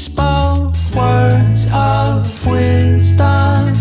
spoke words of wisdom.